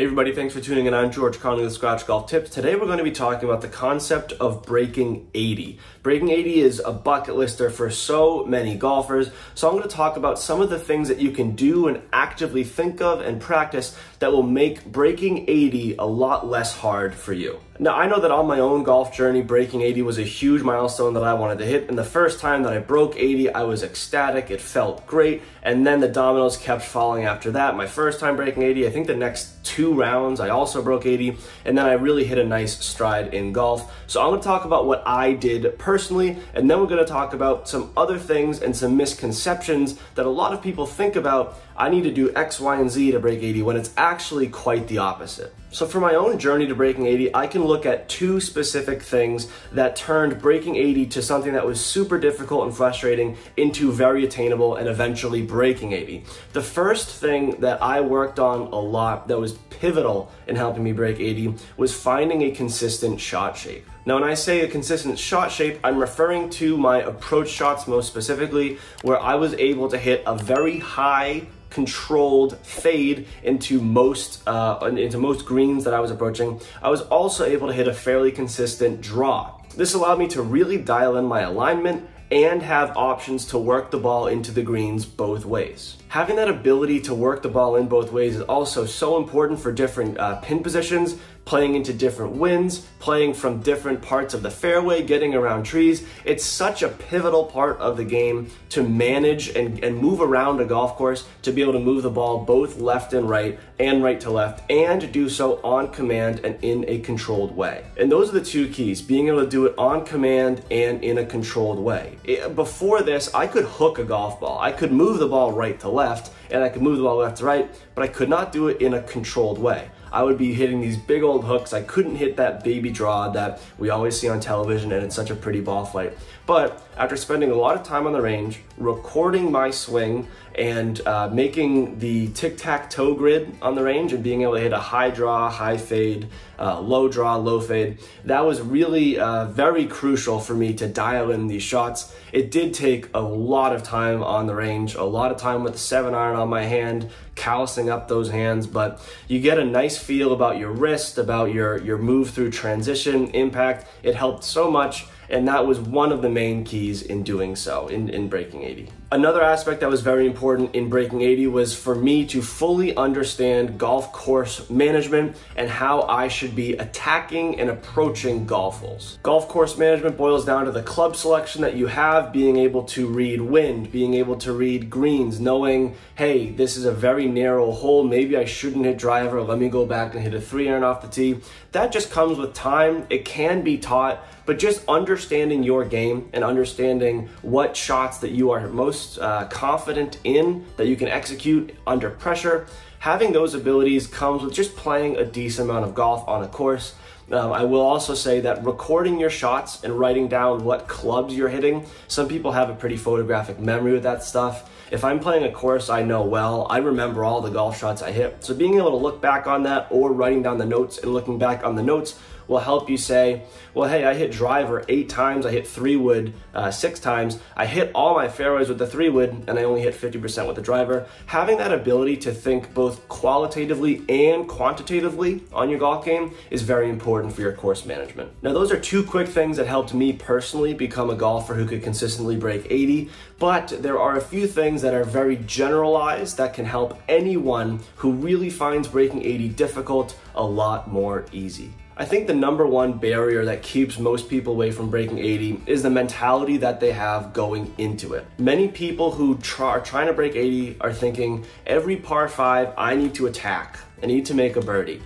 Hey everybody, thanks for tuning in. I'm George Conley with Scratch Golf Tips. Today we're going to be talking about the concept of breaking 80. Breaking 80 is a bucket lister for so many golfers, so I'm going to talk about some of the things that you can do and actively think of and practice that will make breaking 80 a lot less hard for you. Now, I know that on my own golf journey, breaking 80 was a huge milestone that I wanted to hit, and the first time that I broke 80, I was ecstatic, it felt great, and then the dominoes kept falling after that. My first time breaking 80, I think the next two rounds, I also broke 80, and then I really hit a nice stride in golf. So I'm gonna talk about what I did personally, and then we're gonna talk about some other things and some misconceptions that a lot of people think about. I need to do X, Y, and Z to break 80 when it's actually quite the opposite. So for my own journey to breaking 80, I can look at two specific things that turned breaking 80 to something that was super difficult and frustrating into very attainable and eventually breaking 80. The first thing that I worked on a lot that was pivotal in helping me break 80 was finding a consistent shot shape. Now, when I say a consistent shot shape, I'm referring to my approach shots most specifically, where I was able to hit a very high controlled fade into most uh, into most greens that I was approaching. I was also able to hit a fairly consistent draw. This allowed me to really dial in my alignment and have options to work the ball into the greens both ways. Having that ability to work the ball in both ways is also so important for different uh, pin positions playing into different winds, playing from different parts of the fairway, getting around trees. It's such a pivotal part of the game to manage and, and move around a golf course to be able to move the ball both left and right and right to left and do so on command and in a controlled way. And those are the two keys, being able to do it on command and in a controlled way. Before this, I could hook a golf ball. I could move the ball right to left and I could move the ball left to right, but I could not do it in a controlled way. I would be hitting these big old hooks. I couldn't hit that baby draw that we always see on television and it's such a pretty ball flight. But after spending a lot of time on the range, recording my swing and uh, making the tic-tac-toe grid on the range and being able to hit a high draw, high fade, uh, low draw, low fade, that was really uh, very crucial for me to dial in these shots. It did take a lot of time on the range, a lot of time with the seven iron on my hand, callousing up those hands, but you get a nice feel about your wrist, about your, your move through transition, impact. It helped so much and that was one of the main keys in doing so, in, in breaking 80. Another aspect that was very important in breaking 80 was for me to fully understand golf course management and how I should be attacking and approaching golf holes. Golf course management boils down to the club selection that you have, being able to read wind, being able to read greens, knowing, hey, this is a very narrow hole, maybe I shouldn't hit driver, let me go back and hit a three iron off the tee. That just comes with time. It can be taught, but just understanding your game and understanding what shots that you are most uh, confident in that you can execute under pressure. Having those abilities comes with just playing a decent amount of golf on a course. Um, I will also say that recording your shots and writing down what clubs you're hitting, some people have a pretty photographic memory with that stuff. If I'm playing a course I know well, I remember all the golf shots I hit. So being able to look back on that or writing down the notes and looking back on the notes will help you say, well, hey, I hit driver eight times, I hit three wood uh, six times, I hit all my fairways with the three wood, and I only hit 50% with the driver. Having that ability to think both qualitatively and quantitatively on your golf game is very important for your course management. Now, those are two quick things that helped me personally become a golfer who could consistently break 80, but there are a few things that are very generalized that can help anyone who really finds breaking 80 difficult a lot more easy. I think the number one barrier that keeps most people away from breaking 80 is the mentality that they have going into it. Many people who try, are trying to break 80 are thinking, every par 5, I need to attack. I need to make a birdie.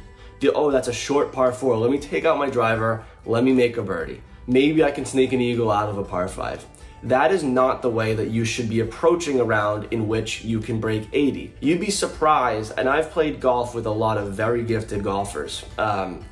Oh, that's a short par 4. Let me take out my driver. Let me make a birdie. Maybe I can sneak an eagle out of a par 5 that is not the way that you should be approaching a round in which you can break 80. You'd be surprised, and I've played golf with a lot of very gifted golfers. Um,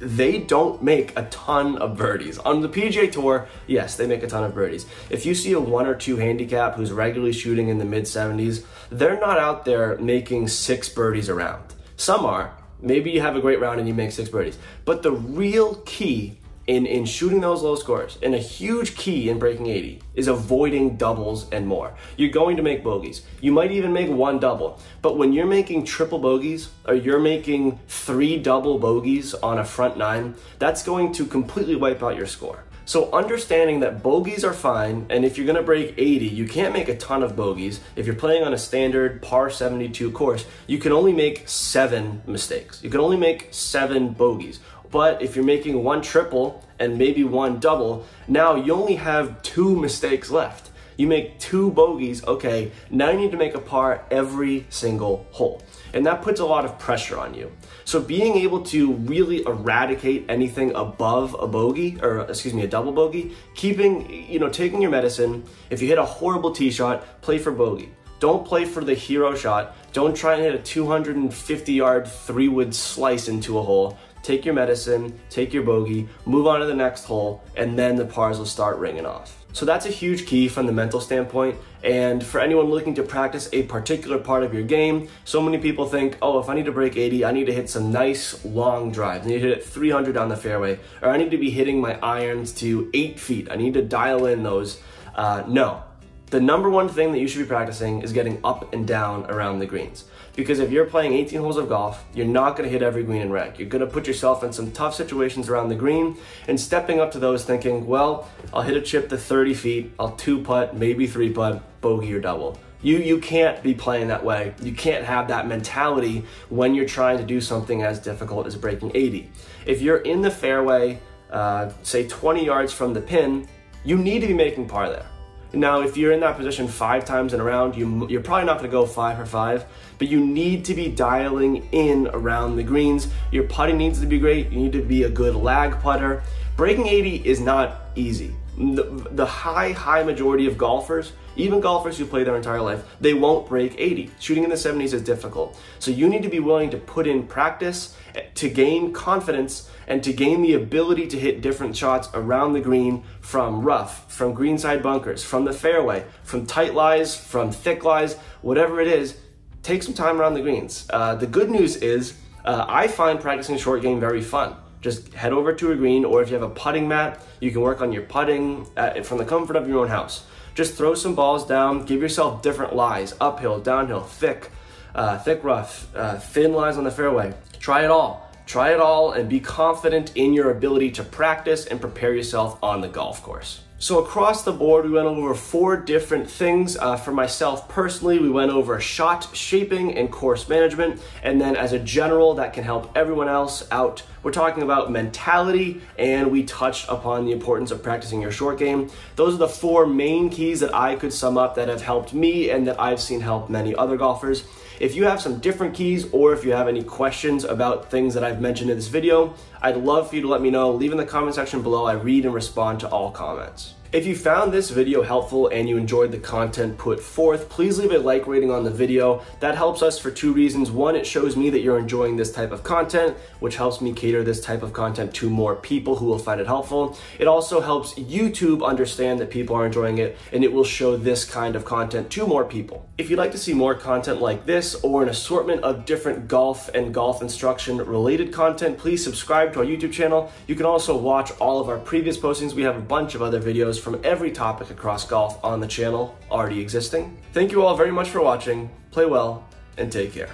they don't make a ton of birdies. On the PGA Tour, yes, they make a ton of birdies. If you see a one or two handicap who's regularly shooting in the mid 70s, they're not out there making six birdies around. Some are. Maybe you have a great round and you make six birdies. But the real key in, in shooting those low scores. And a huge key in breaking 80 is avoiding doubles and more. You're going to make bogeys. You might even make one double. But when you're making triple bogeys or you're making three double bogeys on a front nine, that's going to completely wipe out your score. So understanding that bogeys are fine, and if you're gonna break 80, you can't make a ton of bogeys. If you're playing on a standard par 72 course, you can only make seven mistakes. You can only make seven bogeys. But if you're making one triple and maybe one double, now you only have two mistakes left. You make two bogeys, okay, now you need to make a par every single hole. And that puts a lot of pressure on you. So being able to really eradicate anything above a bogey, or excuse me, a double bogey, keeping, you know, taking your medicine, if you hit a horrible tee shot, play for bogey. Don't play for the hero shot. Don't try and hit a 250 yard three wood slice into a hole take your medicine, take your bogey, move on to the next hole, and then the pars will start ringing off. So that's a huge key from the mental standpoint. And for anyone looking to practice a particular part of your game, so many people think, oh, if I need to break 80, I need to hit some nice long drives. I need to hit it 300 down the fairway, or I need to be hitting my irons to eight feet. I need to dial in those. Uh, no, the number one thing that you should be practicing is getting up and down around the greens. Because if you're playing 18 holes of golf, you're not going to hit every green in reg. You're going to put yourself in some tough situations around the green and stepping up to those thinking, well, I'll hit a chip to 30 feet, I'll two putt, maybe three putt, bogey or double. You, you can't be playing that way. You can't have that mentality when you're trying to do something as difficult as breaking 80. If you're in the fairway, uh, say 20 yards from the pin, you need to be making par there. Now, if you're in that position five times in a round, you, you're probably not going to go five for five, but you need to be dialing in around the greens. Your putting needs to be great. You need to be a good lag putter. Breaking 80 is not easy. The, the high, high majority of golfers, even golfers who play their entire life, they won't break 80. Shooting in the 70s is difficult. So you need to be willing to put in practice to gain confidence and to gain the ability to hit different shots around the green from rough, from greenside bunkers, from the fairway, from tight lies, from thick lies, whatever it is, take some time around the greens. Uh, the good news is uh, I find practicing short game very fun. Just head over to a green, or if you have a putting mat, you can work on your putting at, from the comfort of your own house. Just throw some balls down, give yourself different lies, uphill, downhill, thick, uh, thick rough, uh, thin lies on the fairway. Try it all. Try it all and be confident in your ability to practice and prepare yourself on the golf course. So across the board, we went over four different things. Uh, for myself personally, we went over shot shaping and course management. And then as a general that can help everyone else out, we're talking about mentality and we touched upon the importance of practicing your short game. Those are the four main keys that I could sum up that have helped me and that I've seen help many other golfers. If you have some different keys or if you have any questions about things that I've mentioned in this video, I'd love for you to let me know. Leave in the comment section below. I read and respond to all comments. Peace. If you found this video helpful and you enjoyed the content put forth, please leave a like rating on the video. That helps us for two reasons. One, it shows me that you're enjoying this type of content, which helps me cater this type of content to more people who will find it helpful. It also helps YouTube understand that people are enjoying it and it will show this kind of content to more people. If you'd like to see more content like this or an assortment of different golf and golf instruction related content, please subscribe to our YouTube channel. You can also watch all of our previous postings. We have a bunch of other from every topic across golf on the channel already existing. Thank you all very much for watching, play well, and take care.